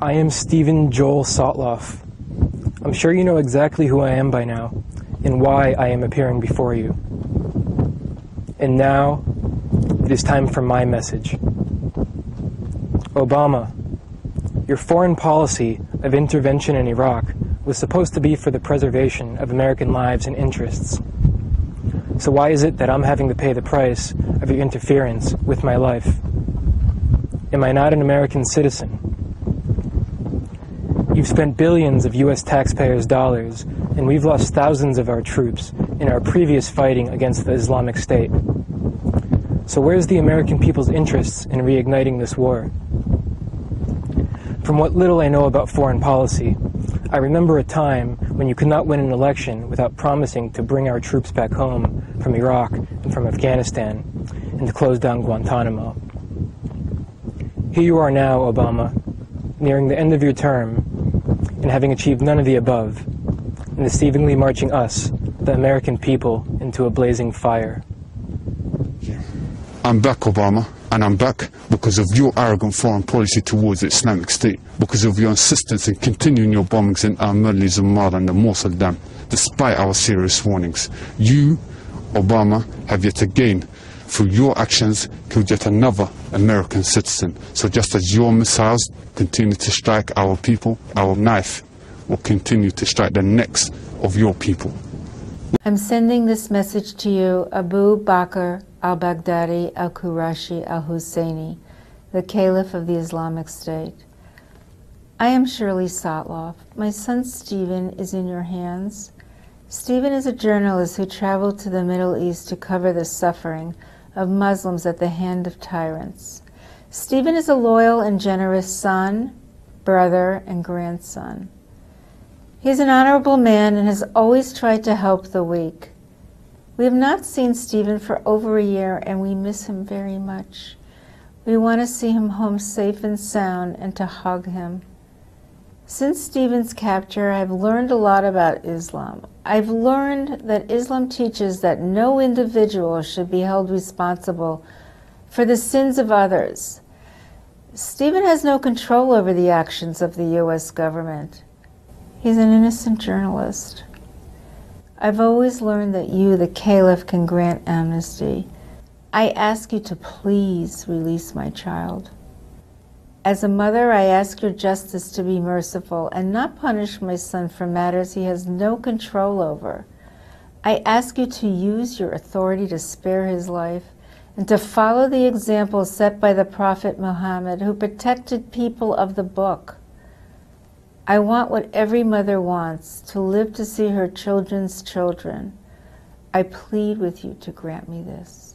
I am Stephen Joel Sotloff. I'm sure you know exactly who I am by now and why I am appearing before you. And now, it is time for my message. Obama, your foreign policy of intervention in Iraq was supposed to be for the preservation of American lives and interests. So why is it that I'm having to pay the price of your interference with my life? Am I not an American citizen? You've spent billions of US taxpayers' dollars, and we've lost thousands of our troops in our previous fighting against the Islamic State. So where's the American people's interests in reigniting this war? From what little I know about foreign policy, I remember a time when you could not win an election without promising to bring our troops back home from Iraq and from Afghanistan and to close down Guantanamo. Here you are now, Obama, nearing the end of your term and having achieved none of the above, and deceivingly marching us, the American people, into a blazing fire. I'm back, Obama, and I'm back because of your arrogant foreign policy towards the Islamic State, because of your insistence in continuing your bombings in Zumar and the Mosul Dam, despite our serious warnings. You, Obama, have yet again, through your actions, killed yet another American citizen. So just as your missiles continue to strike our people, our knife will continue to strike the necks of your people. I'm sending this message to you, Abu Bakr al Baghdadi al Qurashi al Husseini, the Caliph of the Islamic State. I am Shirley Sotloff. My son Stephen is in your hands. Stephen is a journalist who traveled to the Middle East to cover the suffering of Muslims at the hand of tyrants. Stephen is a loyal and generous son, brother, and grandson. He is an honorable man and has always tried to help the weak. We have not seen Stephen for over a year and we miss him very much. We want to see him home safe and sound and to hug him. Since Stephen's capture, I've learned a lot about Islam. I've learned that Islam teaches that no individual should be held responsible for the sins of others. Stephen has no control over the actions of the U.S. government. He's an innocent journalist. I've always learned that you, the Caliph, can grant amnesty. I ask you to please release my child. As a mother, I ask your justice to be merciful and not punish my son for matters he has no control over. I ask you to use your authority to spare his life and to follow the example set by the Prophet Muhammad, who protected people of the book. I want what every mother wants to live to see her children's children. I plead with you to grant me this.